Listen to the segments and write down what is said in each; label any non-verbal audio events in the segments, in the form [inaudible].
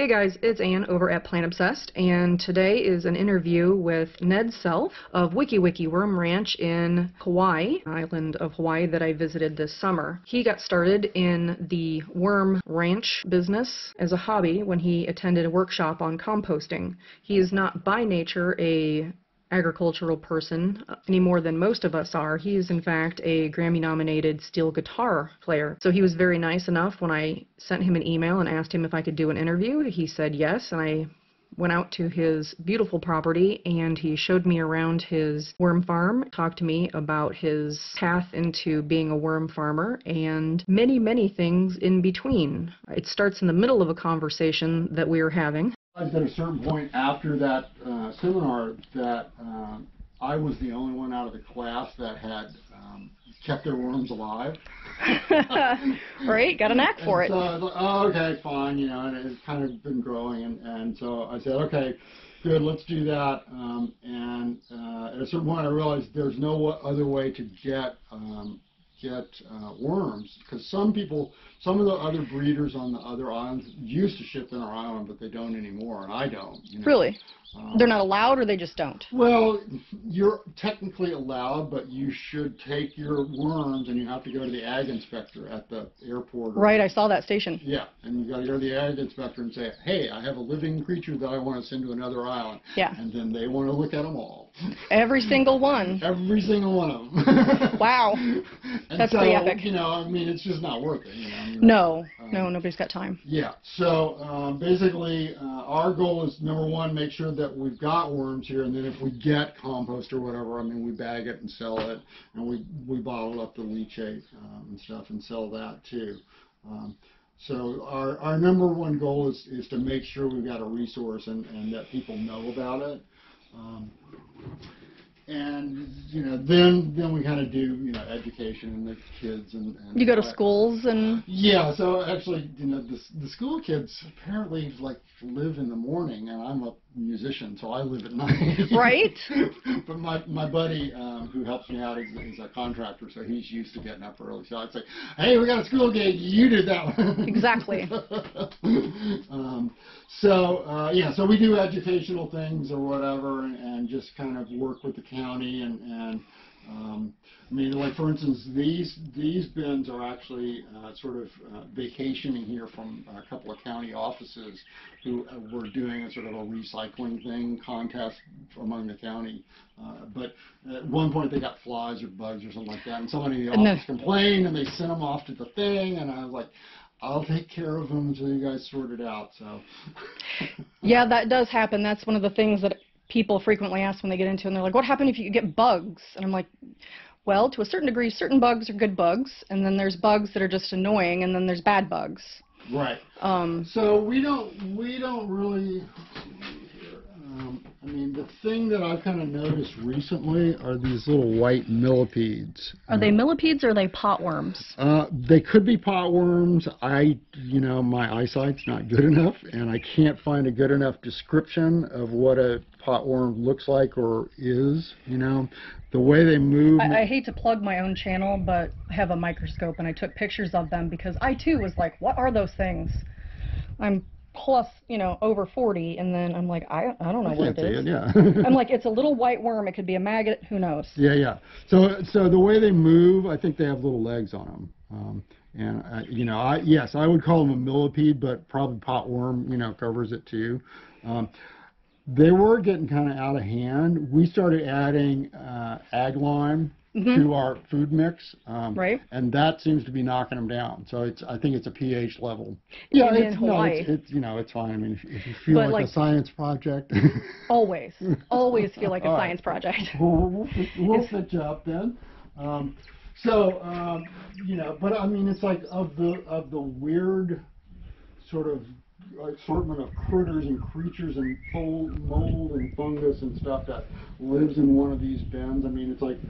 Hey guys, it's Ann over at Plant Obsessed, and today is an interview with Ned Self of WikiWiki Worm Ranch in Hawaii, island of Hawaii that I visited this summer. He got started in the worm ranch business as a hobby when he attended a workshop on composting. He is not by nature a agricultural person uh, any more than most of us are. He is, in fact, a Grammy nominated steel guitar player. So he was very nice enough when I sent him an email and asked him if I could do an interview. He said yes, and I went out to his beautiful property and he showed me around his worm farm, talked to me about his path into being a worm farmer, and many, many things in between. It starts in the middle of a conversation that we are having. At a certain point after that uh, seminar that uh, I was the only one out of the class that had um, kept their worms alive. [laughs] right, got a knack for and it. So I was like, oh, okay, fine, you know, and it's kind of been growing, and, and so I said, okay, good, let's do that. Um, and uh, at a certain point, I realized there's no other way to get um, get uh, worms because some people, some of the other breeders on the other islands used to ship in our island, but they don't anymore, and I don't. You know? Really? Um, They're not allowed or they just don't? Well, you're technically allowed, but you should take your worms and you have to go to the ag inspector at the airport. or- Right, I saw that station. Yeah, and you gotta go to the ag inspector and say, hey, I have a living creature that I wanna send to another island. Yeah. And then they wanna look at them all. Every single one. Every single one of them. [laughs] Wow. [laughs] And That's so, pretty epic. You know, I mean, it's just not worth it, you know. I mean, No, um, no, nobody's got time. yeah, so um, basically, uh, our goal is number one, make sure that we've got worms here, and then if we get compost or whatever, I mean, we bag it and sell it, and we we bottle up the leachate um, and stuff and sell that too. Um, so our our number one goal is is to make sure we've got a resource and and that people know about it. Um, and you know, then then we kind of do you know education and the kids and, and You go to schools and Yeah, so actually, you know, the, the school kids apparently like live in the morning, and I'm a musician, so I live at [laughs] night. Right. [laughs] but my my buddy um, who helps me out is, is a contractor, so he's used to getting up early. So I'd say, hey, we got a school gig, you did that one. Exactly. [laughs] um, so uh, yeah, so we do educational things or whatever, and, and just kind of work with the county and and. Um, I mean, like for instance, these these bins are actually uh, sort of uh, vacationing here from a couple of county offices who uh, were doing a sort of a recycling thing contest among the county. Uh, but at one point they got flies or bugs or something like that, and somebody in the office complained, and they sent them off to the thing, and I was like, I'll take care of them until you guys sort it out. So. yeah, that does happen. That's one of the things that people frequently ask when they get into and they're like, what happened if you get bugs? And I'm like, well, to a certain degree, certain bugs are good bugs, and then there's bugs that are just annoying, and then there's bad bugs. Right. Um, So we don't we don't really. Um, I mean, the thing that I've kind of noticed recently are these little white millipedes. are they millipedes or are they potworms? Uh, they could be potworms. I, you know, my eyesight's not good enough, and I can't find a good enough description of what a potworm looks like or is. You know, the way they move. I, I hate to plug my own channel, but I have a microscope and I took pictures of them because I too was like, what are those things? I'm plus, you know, over 40, and then I'm like, I, I don't know I what it is. it. Yeah. [laughs] I'm like, it's a little white worm. It could be a maggot. Who knows? Yeah, yeah. So, so the way they move, I think they have little legs on them. Um, and uh, you know, I yes, I would call them a millipede, but probably potworm, you know, covers it too. Um, they were getting kind of out of hand. We started adding uh, ag lime to our food mix, um. Right. And that seems to be knocking them down. So it's, I think it's a pH level. Yeah, In it's, no, it's, it's, you know, it's fine. I mean, if, if you feel like, like- a science project. [laughs] Always, always feel like a [laughs] All right. science project. [laughs] We'll, we'll, we'll you up then. Um, so, um, you know, but I mean, it's like of the of the weird sort of assortment of critters and creatures and mold, and fungus and stuff that lives in one of these bins. I mean, it's like,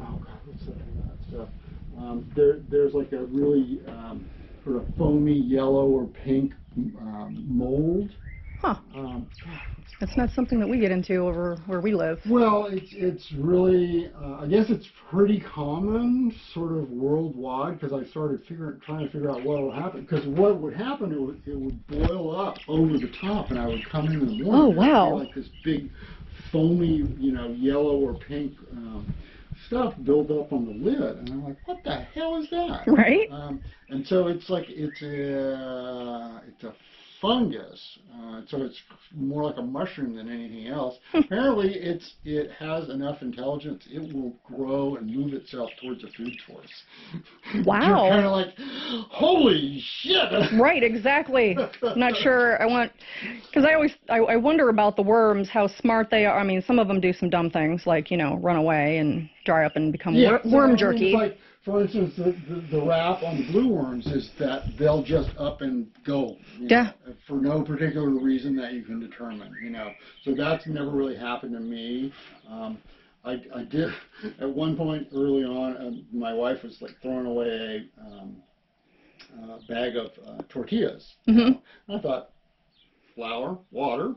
oh god, what's of that stuff? Um, there, there's like a really um, sort of foamy yellow or pink um, mold Huh. Um, That's not something that we get into over where we live. well, it's it's really uh, I guess it's pretty common, sort of worldwide, because I started figuring trying to figure out what would happen. Because what would happen, it would it would boil up over the top, and I would come in in the morning. Oh, wow. Like this big, foamy, you know, yellow or pink. Um, Stuff build up on the lid, and I'm like, "What the hell is that?" Right? Um, and so it's like it's a it's a fungus, uh, so it's more like a mushroom than anything else. [laughs] Apparently, it's it has enough intelligence; it will grow and move itself towards a food source. [laughs] Wow. You're kind of like, holy shit! [laughs] Right, exactly. Not sure I want, because I always, I, I wonder about the worms, how smart they are. I mean, some of them do some dumb things, like, you know, run away and dry up and become wor- so, I worm mean, jerky. It's like, for instance, the, the, the rap on the blue worms is that they'll just up and go. Yeah. know, for no particular reason that you can determine, you know. So that's never really happened to me. Um, I, I did, [laughs] at one point early on, um, my wife was like throwing away a um, uh, bag of uh, tortillas. hmm I thought, flour, water,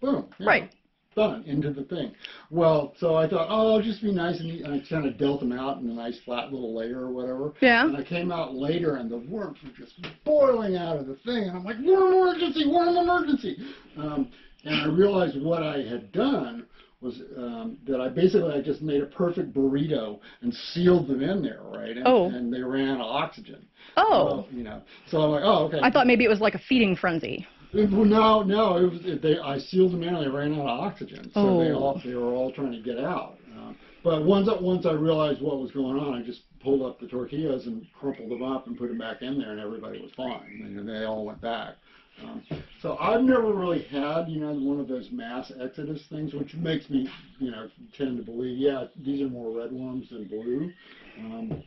boom. know, Right. Done, into the thing. Well, so I thought, oh, it'll just be nice, and and I kind of dealt them out in a nice flat little layer or whatever. Yeah. And I came out later, and the worms were just boiling out of the thing, and I'm like, worm emergency, worm emergency. Um, and I realized what I had done was um, that I basically I just made a perfect burrito and sealed them in there, right? And, Oh. and they ran out of oxygen. Oh, So, you know, so I'm like, oh, okay. I thought maybe it was like a feeding frenzy. Well, no, no. It was it, they. I sealed them in, and they ran out of oxygen, so they Oh. all they were all trying to get out. Um, but once I- once I realized what was going on, I just pulled up the tortillas and crumpled them up and put them back in there, and everybody was fine. And they all went back. Um, so I've never really had, you know, one of those mass exodus things, which makes me, you know, tend to believe, yeah, these are more red worms than blue. Um,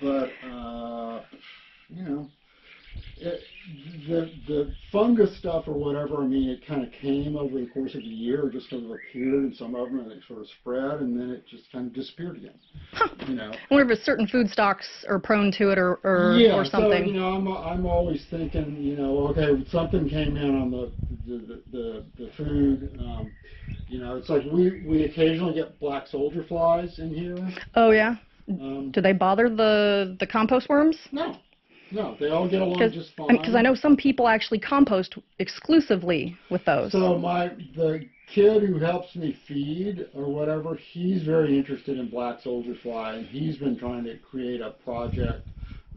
but uh, you know, it, the the fungus stuff or whatever. I mean, it kind of came over the course of the year, just sort of appeared in some of them, and it sort of spread, and then it just kind of disappeared again. You know. I wonder if certain food stocks are prone to it or, or, yeah, or so something. you know, I'm I'm always thinking, you know, okay, something came in on the the the, the food. Um, you know, it's like we we occasionally get black soldier flies in here. oh, yeah? Um, Do they bother the, the compost worms? no, no, they all get along Because just fine. mean, 'cause I know some people actually compost exclusively with those. So my the kid who helps me feed or whatever, he's very interested in black soldier fly, and he's been trying to create a project,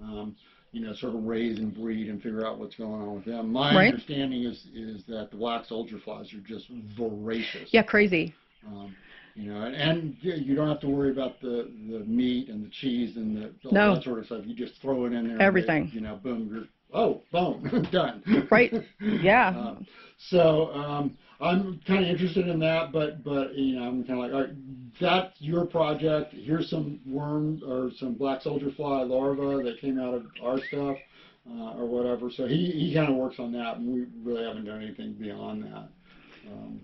um, you know, sort of raise and breed and figure out what's going on with them. My Right. understanding is is that the black soldier flies are just voracious. yeah, crazy. Um, you know, and, and you- don't have to worry about the, the meat and the cheese and the all No. that sort of stuff. You just throw it in there. and Everything. you know, boom, you're oh, boom, [laughs] done. Right. [laughs] Yeah. Um, so um, I'm kind of interested in that, but but you know I'm kind of like, all right, that's your project. Here's some worm or some black soldier fly larvae that came out of our stuff uh, or whatever. So he he kind of works on that, and we really haven't done anything beyond that. Um,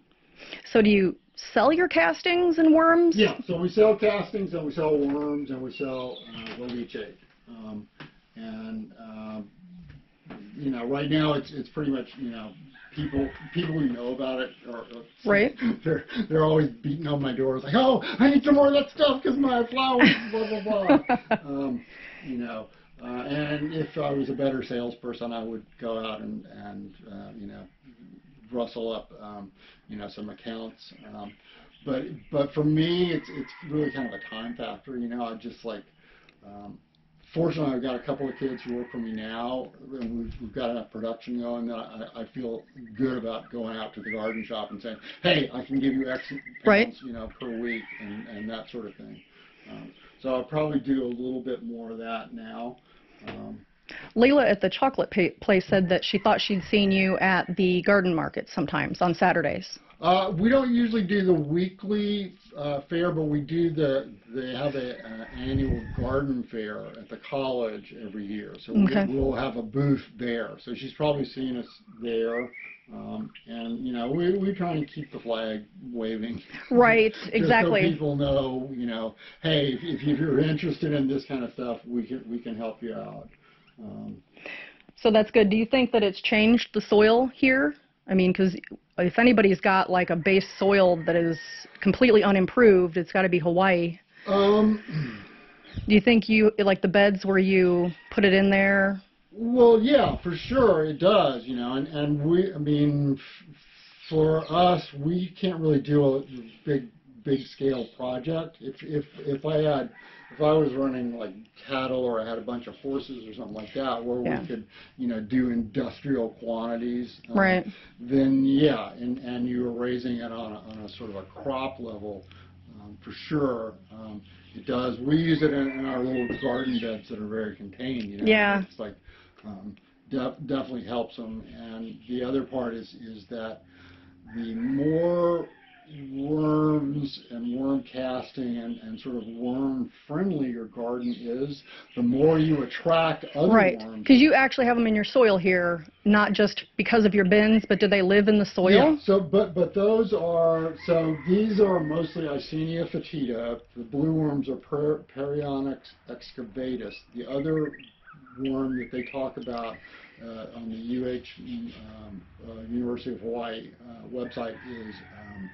So do you sell your castings and worms? yeah, so we sell castings and we sell worms and we sell uh, leachate. Um, and um, you know, right now it's it's pretty much you know people people who know about it are, are Right. [laughs] They're they're always beating on my door. Like, oh, I need some more of that stuff because my flowers, [laughs] blah blah blah. um, you know, uh, and if I was a better salesperson, I would go out and and uh, you know rustle up um, you know some accounts. Um, but but for me, it's it's really kind of a time factor. You know, I just like. Um, fortunately, I've got a couple of kids who work for me now, and we've, we've got enough production going that I, I feel good about going out to the garden shop and saying, "Hey, I can give you X pounds, Right. you know, per week," and, and that sort of thing. Um, so I'll probably do a little bit more of that now. Um, Layla at the chocolate place said that she thought she'd seen you at the garden market sometimes on Saturdays. Uh, we don't usually do the weekly uh, fair, but we do the. They have a uh, annual garden fair at the college every year, so Okay. we, we'll have a booth there. So she's probably seen us there, um, and you know we we try and keep the flag waving. Right, [laughs] exactly. So people know, you know, hey, if, if you're interested in this kind of stuff, we can we can help you out. Um, So that's good. Do you think that it's changed the soil here I mean, because if anybody's got like a base soil that is completely unimproved, it's got to be Hawaii. Um, Do you think you like the beds where you put it in there? Well, yeah, for sure it does, you know, and, and we, I mean, f- for us, we can't really do a big, big scale project. If, if, if I had, if I was running like cattle or I had a bunch of horses or something like that, where Yeah. we could, you know, do industrial quantities. um, Right. Then, yeah, and, and you were raising it on a, on a sort of a crop level, um, for sure. Um, it does. We use it in, in our little garden beds that are very contained, you know. Yeah. It's like, um, def- definitely helps them. And the other part is, is that the more worms and worm casting and, and sort of worm friendly your garden is, the more you attract other Right. worms. Because you actually have them in your soil here, not just because of your bins, but do they live in the soil? Yeah, so, but, but those are, so these are mostly Eisenia fetida. The blue worms are per, Perionyx excavatus. The other worm that they talk about uh, on the UH, um, uh, University of Hawaii uh, website is um,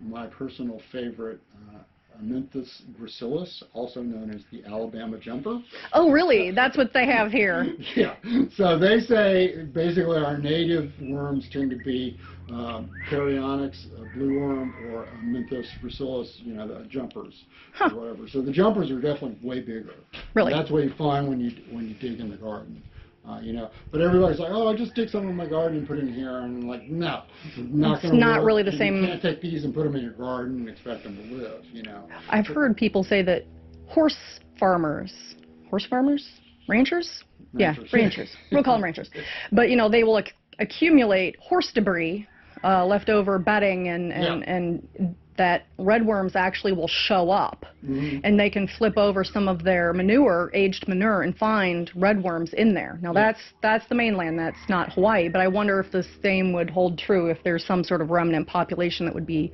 my personal favorite, uh, Amynthas gracilis, also known as the Alabama jumper. Oh, really? That's what they have here. [laughs] Yeah. So they say basically our native worms tend to be um, uh, blue worm, or Minthus gracilis, you know, the jumpers Huh. or whatever. So the jumpers are definitely way bigger. Really? That's what you find when you when you dig in the garden. Uh, you know, but everybody's like, oh, I just dig some in my garden and put it in here, and I'm like, no, not It's not work. really the You same- can't take these and put them in your garden and expect them to live. You know. I've heard people say that horse farmers, horse farmers, ranchers, yeah, Ranchers. ranchers. We'll call them ranchers. [laughs] But you know, they will ac- accumulate horse debris, uh, leftover bedding, and and Yeah. and that redworms actually will show up, Mhm. and they can flip over some of their manure, aged manure, and find redworms in there. Now Yeah. that's that's the mainland. That's not Hawaii. But I wonder if the same would hold true if there's some sort of remnant population that would be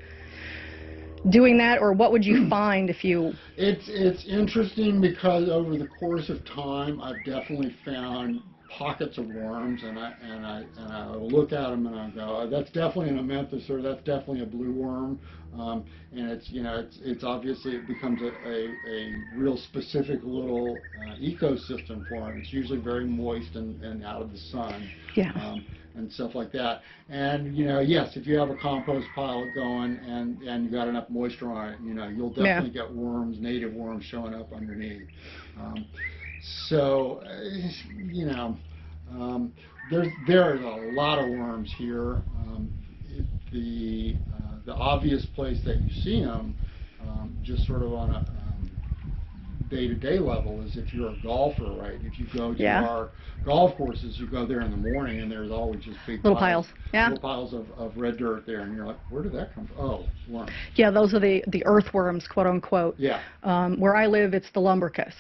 doing that, or what would you [clears throat] find if you It's it's interesting because over the course of time, I've definitely found pockets of worms, and I and I and I look at them and I go, oh, that's definitely an Amynthas or that's definitely a blue worm, um, and it's you know it's it's obviously it becomes a a, a real specific little uh, ecosystem for them. It's usually very moist and, and out of the sun Yeah. um, and stuff like that. And you know, yes, if you have a compost pile going and and you got enough moisture on it, you know, you'll Yeah. definitely get worms, native worms showing up underneath. Um, so, uh, you know, um, there's there's a lot of worms here. Um, it, the uh, the obvious place that you see them, um, just sort of on a um, day-to-day level is if you're a golfer, right? If you go to Yeah. our golf courses, you go there in the morning and there's always just big Little piles, yeah. little piles of, of red dirt there, and you're like, where did that come from? Oh, worm. Yeah, those are the, the earthworms, quote unquote. Yeah. Um, where I live, it's the lumbricus,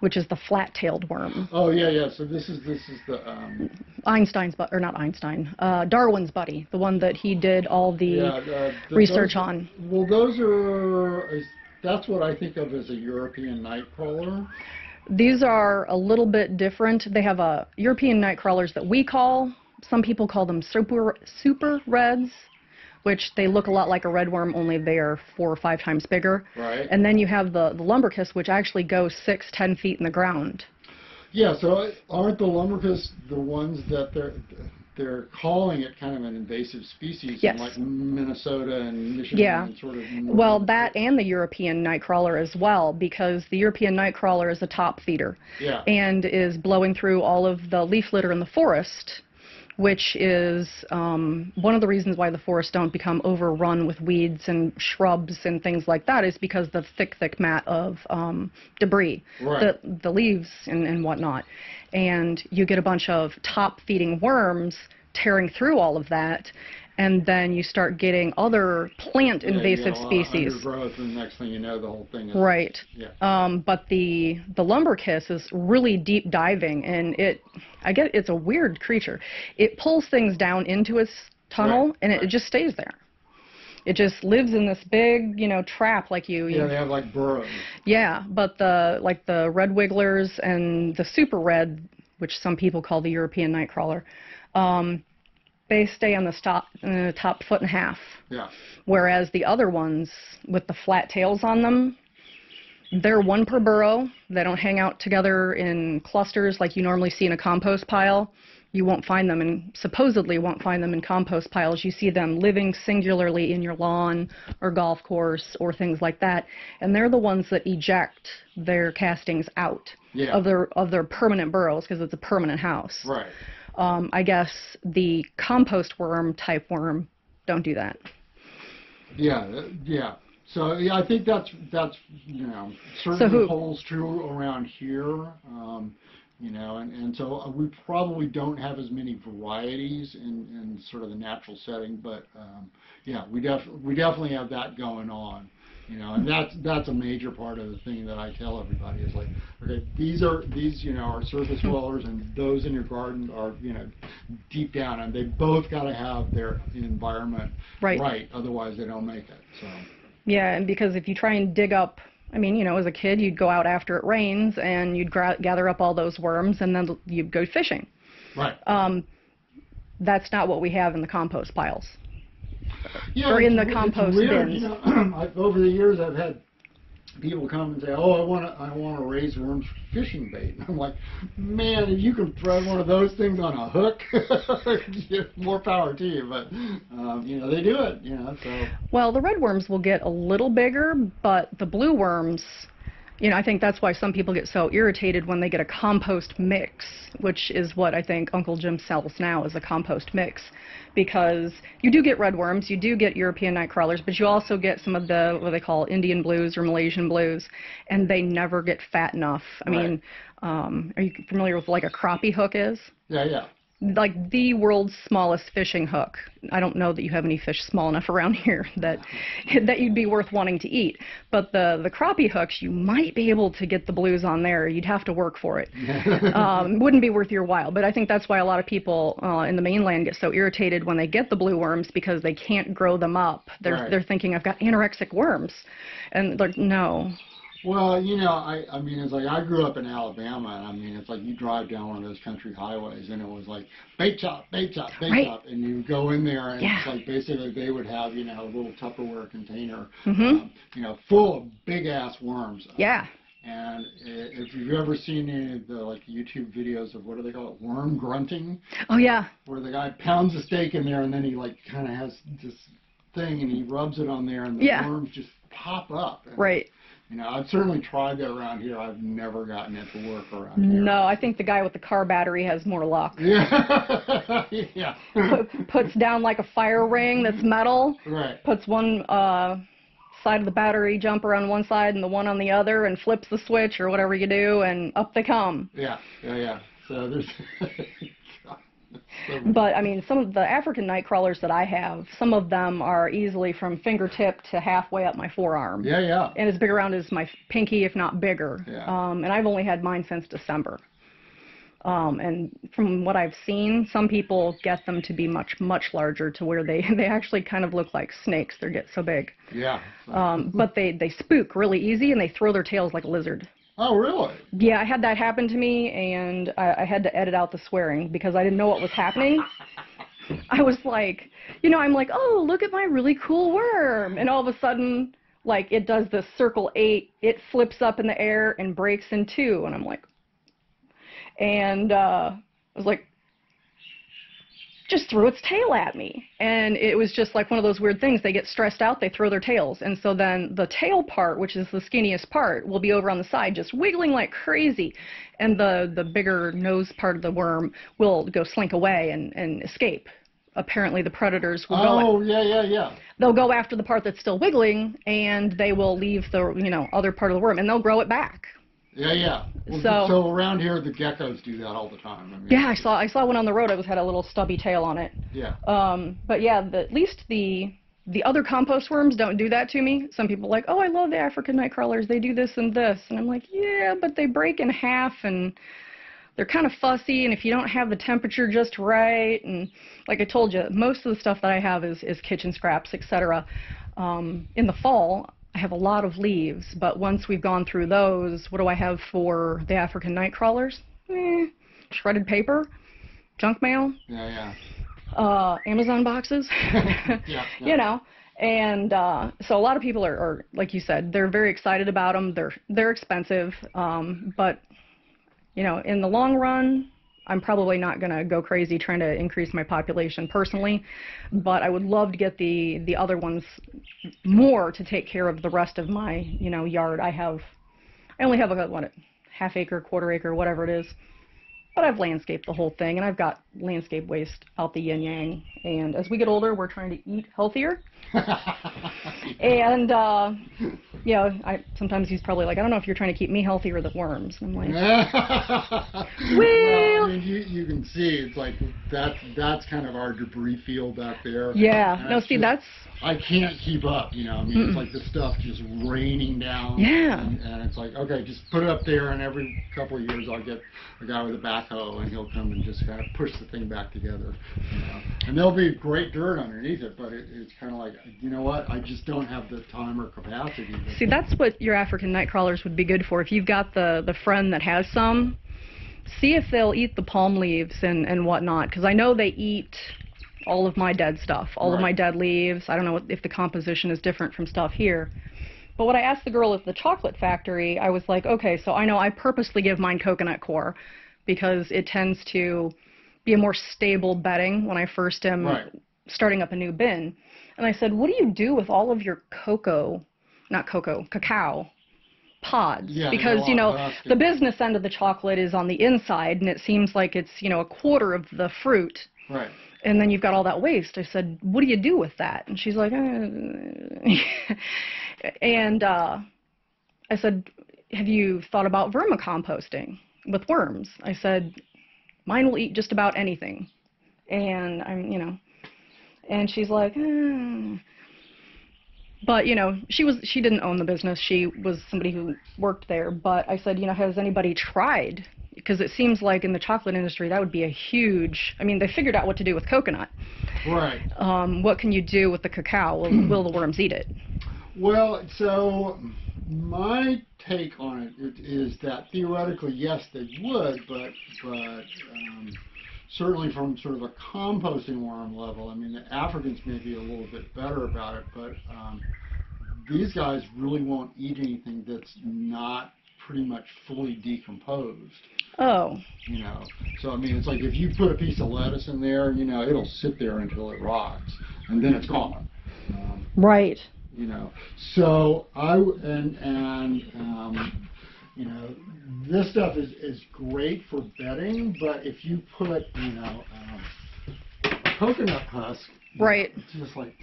which is the flat-tailed worm. Oh yeah, yeah. So this is this is the um, Einstein's, but or not Einstein, uh, Darwin's buddy, the one that he did all the yeah, uh, th- research those- on. Well, those are is- that's what I think of as a European nightcrawler. These are a little bit different. They have a European night crawlers that we call. Some people call them super super reds, which they look a lot like a red worm, only they are four or five times bigger. Right. And then you have the, the lumbricus, which actually goes six, ten feet in the ground. Yeah. So aren't the lumbricus the ones that they're they're calling it kind of an invasive species Yes. in like Minnesota and Michigan Yeah. and sort of Well, that and the European nightcrawler as well, because the European nightcrawler is a top feeder yeah and is blowing through all of the leaf litter in the forest, which is um, one of the reasons why the forests don't become overrun with weeds and shrubs and things like that is because the thick, thick mat of um, debris, Right. the, the leaves and, and whatnot. And you get a bunch of top feeding worms tearing through all of that. And then you start getting other plant Yeah, invasive species. Undergrowth, and the next thing you know, the whole thing is Right. Yeah. Um, but the the lumbricus is really deep diving, and it I get it's a weird creature. It pulls things down into its tunnel, Right, and it, it just stays there. It just lives in this big, you know, trap like you. Yeah, you they have like burrows. yeah, but the like the red wigglers and the super red, which some people call the European nightcrawler, um, they stay on the top, uh, top foot and a half. Yeah. Whereas the other ones with the flat tails on them, they're one per burrow. They don't hang out together in clusters like you normally see in a compost pile. You won't find them and supposedly won't find them in compost piles. You see them living singularly in your lawn or golf course or things like that. And they're the ones that eject their castings out Yeah. of their of their permanent burrows because it's a permanent house. Right. Um, I guess the compost worm type worm don't do that. Yeah, uh, yeah. So yeah, I think that's that's you know certainly who- holds true around here. Um, you know, and, and so uh, we probably don't have as many varieties in, in sort of the natural setting, but um, yeah, we def we definitely have that going on. You know, and that's that's a major part of the thing that I tell everybody is like, okay, these are these you know are surface dwellers, and those in your garden are you know deep down, and they both got to have their environment Right. right, otherwise they don't make it. So Yeah, and because if you try and dig up, I mean, you know, as a kid, you'd go out after it rains and you'd gra- gather up all those worms and then you'd go fishing. right, Um, that's not what we have in the compost piles. Yeah, or in the compost weird, bins. You know, [clears throat] over the years, I've had people come and say, "Oh, I want to, I want to raise worms for fishing bait." And I'm like, "Man, if you can throw one of those things on a hook, [laughs] more power to you." But um, you know, they do it. You know, so Well, the red worms will get a little bigger, but the blue worms, you know, I think that's why some people get so irritated when they get a compost mix, which is what I think Uncle Jim sells now is a compost mix. Because you do get red worms, you do get European night crawlers, but you also get some of the what they call Indian blues or Malaysian blues, and they never get fat enough. I Right. mean, um, are you familiar with like a crappie hook is? yeah, yeah. Like the world's smallest fishing hook. I don't know that you have any fish small enough around [laughs] here that that you'd be worth wanting to eat. But the the crappie hooks, you might be able to get the blues on there. You'd have to work for it. [laughs] um, wouldn't be worth your while. But I think that's why a lot of people uh, in the mainland get so irritated when they get the blue worms because they can't grow them up. They're Right. they're thinking I've got anorexic worms, and they're no. Well, you know, I I mean, it's like I grew up in Alabama, and I mean, it's like you drive down one of those country highways, and it was like bait shop, bait shop, bait Right. shop, and you go in there, and Yeah. it's like basically they would have you know a little Tupperware container, Mhm. um, you know, full of big ass worms. Yeah. And if you've ever seen any of the like YouTube videos of what do they call it, worm grunting, Oh yeah. where the guy pounds a stake in there, and then he like kind of has this thing, and he rubs it on there, and the Yeah. worms just pop up. Right. You know, I've certainly tried that around here. I've never gotten it to work around here. No, I think the guy with the car battery has more luck. [laughs] Yeah. yeah. Put, puts down like a fire ring that's metal. right. puts one uh, side of the battery jumper on one side and the one on the other and flips the switch or whatever you do and up they come. Yeah. Yeah. Yeah. So there's. [laughs] so, But I mean, some of the African night crawlers that I have, some of them are easily from fingertip to halfway up my forearm. yeah. Yeah. And as big around as my pinky, if not bigger. Yeah. Um, and I've only had mine since December. Um, and from what I've seen, some people get them to be much, much larger to where they, [laughs] they actually kind of look like snakes. They get so big. Yeah. Um, but they, they spook really easy and they throw their tails like a lizard. Oh, really? Yeah, I had that happen to me and I, I had to edit out the swearing because I didn't know what was happening. [laughs] I was like, you know, I'm like, oh, look at my really cool worm. And all of a sudden, like, it does this circle eight, it flips up in the air and breaks in two. And I'm like, and uh, I was like, just threw its tail at me. And it was just like one of those weird things. They get stressed out, they throw their tails. And so then the tail part, which is the skinniest part, will be over on the side just wiggling like crazy. And the, the bigger nose part of the worm will go slink away and, and escape. Apparently the predators will go Oh, yeah. Yeah. Yeah. they'll go after the part that's still wiggling and they will leave the you know other part of the worm and they'll grow it back. Yeah. Yeah. Well, So- so around here, the geckos do that all the time. I mean, Yeah, I saw I saw one on the road. It was had a little stubby tail on it. Yeah. Um, but yeah, the, at least the the other compost worms don't do that to me. Some people are like, oh, I love the African night crawlers. They do this and this, and I'm like, yeah, but they break in half and they're kind of fussy. And if you don't have the temperature just right, and like I told you, most of the stuff that I have is is kitchen scraps, etc. Um, in the fall, I have a lot of leaves, but once we've gone through those, what do I have for the African night crawlers? Eh, shredded paper, junk mail. Yeah. Yeah. uh, Amazon boxes. [laughs] Yeah, [laughs] yeah. You know, and uh, so a lot of people are, are, like you said, they're very excited about them. They're they're expensive, um, but you know, in the long run, I'm probably not going to go crazy trying to increase my population personally, but I would love to get the the other ones more to take care of the rest of my you know yard. I have I only have a what half acre, quarter acre, whatever it is. But I've landscaped the whole thing, and I've got landscape waste out the yin yang. And as we get older, we're trying to eat healthier. [laughs] And uh, you know, I sometimes he's probably like, I don't know if you're trying to keep me healthy or the worms. And I'm like, [laughs] well, I mean, you, you can see it's like that's that's kind of our debris field back there. yeah. No, see, just- that's I can't keep up, you know. I mean, it's like the stuff just raining down. Yeah. And, and it's like, okay, just put it up there, and every couple of years I'll get a guy with a backhoe, and he'll come and just kind of push the thing back together. You know? And there'll be great dirt underneath it, but it, it's kind of like, you know what? I just don't have the time or capacity. To See, that's what your African night crawlers would be good for. If you've got the the friend that has some, see if they'll eat the palm leaves and and whatnot. Because I know they eat all of my dead stuff, all of my dead leaves. I don't know if the composition is different from stuff here. But what I asked the girl at the chocolate factory, I was like, okay, so I know I purposely give mine coconut coir because it tends to be a more stable bedding when I first am Right. starting up a new bin. And I said, what do you do with all of your cocoa, not cocoa, cacao pods? Yeah, because, you know, the business end of the chocolate is on the inside and it seems like it's, you know, a quarter of the fruit. Right. And then you've got all that waste. I said, what do you do with that? And she's like, uh. [laughs] and uh, I said, have you thought about vermicomposting with worms? I said, mine will eat just about anything. And I'm, you know, and she's like, eh. but you know, she was she didn't own the business. She was somebody who worked there. But I said, you know, has anybody tried? Because it seems like in the chocolate industry that would be a huge. I mean, they figured out what to do with coconut. Right. Um, what can you do with the cacao? Will, will the worms eat it? Well, so my take on it i- that theoretically, yes, they would, but but um, certainly from sort of a composting worm level, I mean, the Africans may be a little bit better about it, but um, these guys really won't eat anything that's not pretty much fully decomposed. Oh, You know, so I mean, it's like if you put a piece of lettuce in there, you know, it'll sit there until it rots, and then it's gone. Um, right. You know. So I and and um, you know this stuff is is great for bedding, but if you put you know um, a coconut husk. know, Right. It's just like,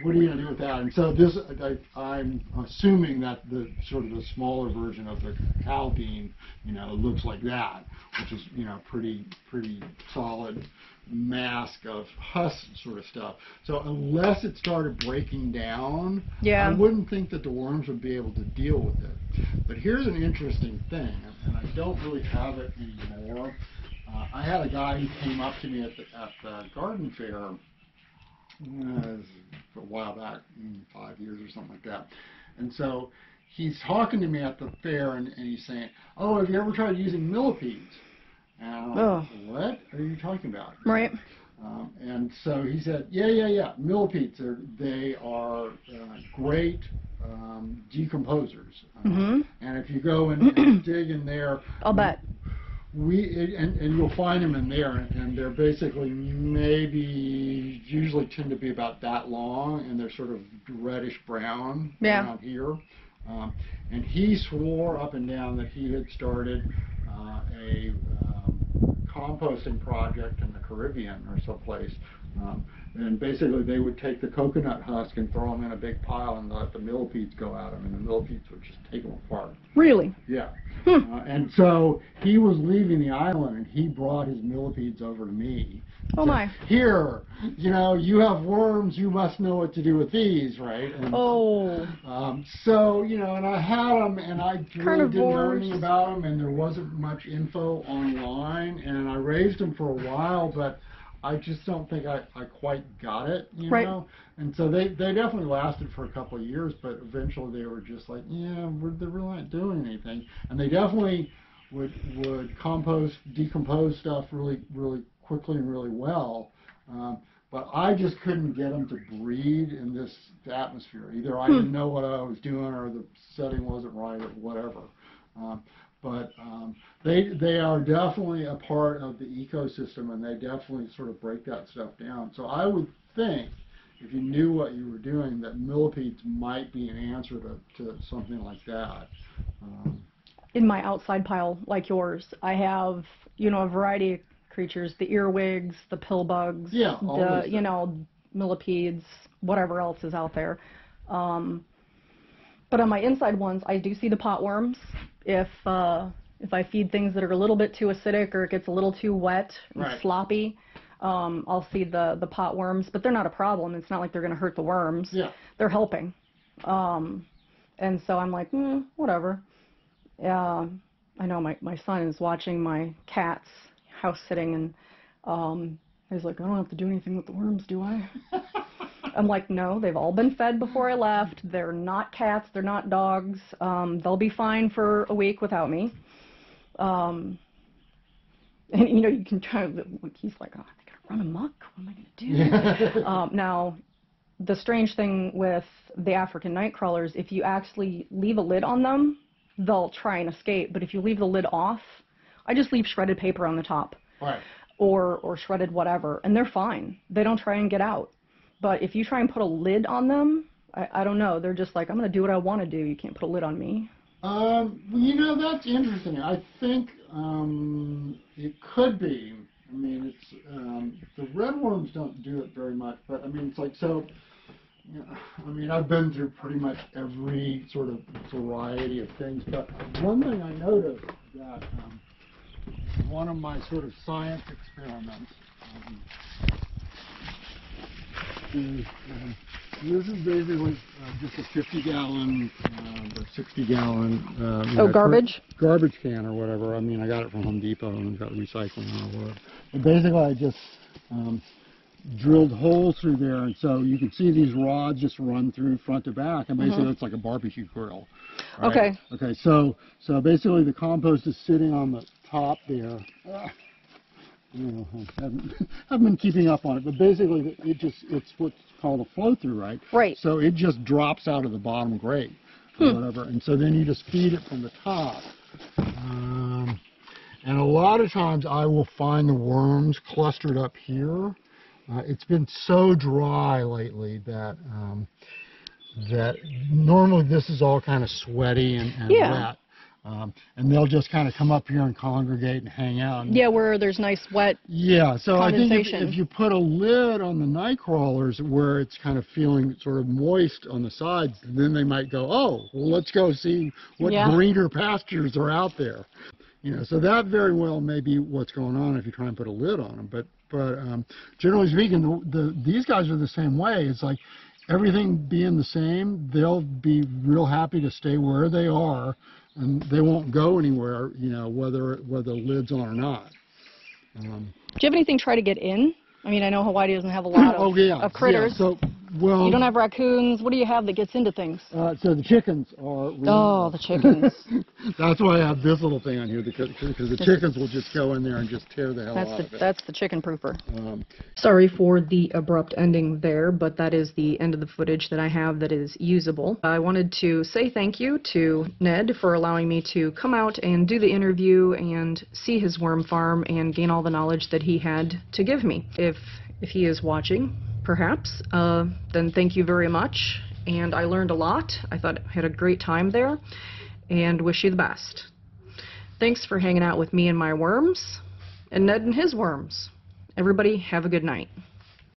what are you gonna do with that? And so this, I, I'm assuming that the sort of the smaller version of the cow bean, you know, looks like that, which is you know pretty pretty solid mask of husk sort of stuff. So unless it started breaking down, Yeah. I wouldn't think that the worms would be able to deal with it. But here's an interesting thing, and I don't really have it anymore. Uh, I had a guy who came up to me at the, at the garden fair uh, a while back, mm, five years or something like that. And so he's talking to me at the fair, and, and he's saying, "Oh, have you ever tried using millipedes?" And like, Oh. what are you talking about? Right. Um, and so he said, yeah, yeah, yeah, millipedes, are, they are uh, great um, decomposers. Uh, Mhm. And if you go and, and [clears throat] dig in there, I'll bet. we it, and, and you'll find them in there, and they're basically maybe usually tend to be about that long, and they're sort of reddish brown Yeah. around here. Um, and he swore up and down that he had started uh, a um, composting project in the Caribbean or someplace. Um, and basically, they would take the coconut husk and throw them in a big pile and let the millipedes go at them, and the millipedes would just take them apart. Really? Yeah. Hmm. Uh, and so he was leaving the island, and he brought his millipedes over to me. Oh Said, my. Here, you know, you have worms. You must know what to do with these, right? And, Oh. Um, so you know, and I had them, and I really didn't know anything about them, and there wasn't much info online, and I raised them for a while, but. I just don't think I, I quite got it, you Right. know. And so they, they definitely lasted for a couple of years, but eventually they were just like, yeah, we're, they're really not doing anything. And they definitely would would compost, decompose stuff really really quickly and really well. Um, but I just couldn't get them to breed in this atmosphere. Either I didn't know what I was doing, or the setting wasn't right, or whatever. Um, but um, they they are definitely a part of the ecosystem, and they definitely sort of break that stuff down. So I would think if you knew what you were doing, that millipedes might be an answer to, to something like that. Um, in my outside pile like yours, I have, you know, a variety of creatures, the earwigs, the pill bugs, Yeah, the, you know, millipedes, whatever else is out there. Um, but on my inside ones, I do see the potworms. If uh, if I feed things that are a little bit too acidic or it gets a little too wet and Right. sloppy, um, I'll see the the potworms. But they're not a problem. It's not like they're going to hurt the worms yeah, they're helping. Um, and so I'm like, mm, whatever. Yeah, I know my, my son is watching my cats house sitting and um, he's like, I don't have to do anything with the worms, do I? [laughs] I'm like, no, they've all been fed before I left. They're not cats, they're not dogs. Um, they'll be fine for a week without me. Um, and you know, you can try. He's like, oh, I gotta run amok. What am I gonna do? [laughs] um, now, the strange thing with the African night crawlers, if you actually leave a lid on them, they'll try and escape. But if you leave the lid off, I just leave shredded paper on the top right. or or shredded whatever, and they're fine. They don't try and get out. But if you try and put a lid on them, I, I don't know. They're just like, I'm gonna do what I want to do. You can't put a lid on me. Um, you know, that's interesting. I think um, it could be. I mean, it's um, the red worms don't do it very much, but I mean, it's like so. You know, I mean, I've been through pretty much every sort of variety of things, but one thing I noticed that um, one of my sort of science experiments um, is um, this is basically uh, just a 50 gallon um, or 60 gallon uh, Oh, garbage? garbage can or whatever. I mean, I got it from Home Depot and got recycling and all that. But basically, I just um, drilled holes through there, and so you can see these rods just run through front to back, and basically it's like a barbecue grill. right? Okay. Okay. So so basically, the compost is sitting on the top there. You know, I haven't, [laughs] haven't been keeping up on it, but basically, it just it's what's called a flow through, right? Right. So it just drops out of the bottom grate or whatever, and so then you just feed it from the top. Um, and a lot of times I will find the worms clustered up here. Uh, it's been so dry lately that um, that normally this is all kind of sweaty and, and Yeah. wet. Um, and they'll just kind of come up here and congregate and hang out. And Yeah, where there's nice wet. yeah, so I think if, if you put a lid on the night crawlers where it's kind of feeling sort of moist on the sides, then they might go, oh, well, let's go see what Yeah. greener pastures are out there. You know, so that very well may be what's going on if you try and put a lid on them. But but um, generally speaking, the, the these guys are the same way. It's like everything being the same, they'll be real happy to stay where they are, and they won't go anywhere. You know, whether whether the lid's on or not. Um, Do you have anything try to get in? I mean, I know Hawaii doesn't have a lot [clears throat] of, oh yeah, of critters. Yeah, so well, you don't have raccoons. What do you have that gets into things? uh, so the chickens are. really- Oh, the chickens. [laughs] That's why I have this little thing on here because because the chickens will just go in there and just tear the hell That's out the of it. that's the chicken proofer. Um, Sorry for the abrupt ending there, but that is the end of the footage that I have that is usable. I wanted to say thank you to Ned for allowing me to come out and do the interview and see his worm farm and gain all the knowledge that he had to give me. If if he is watching, perhaps, uh, then thank you very much. And I learned a lot. I thought I had a great time there, and wish you the best. Thanks for hanging out with me and my worms, and Ned and his worms. Everybody, have a good night.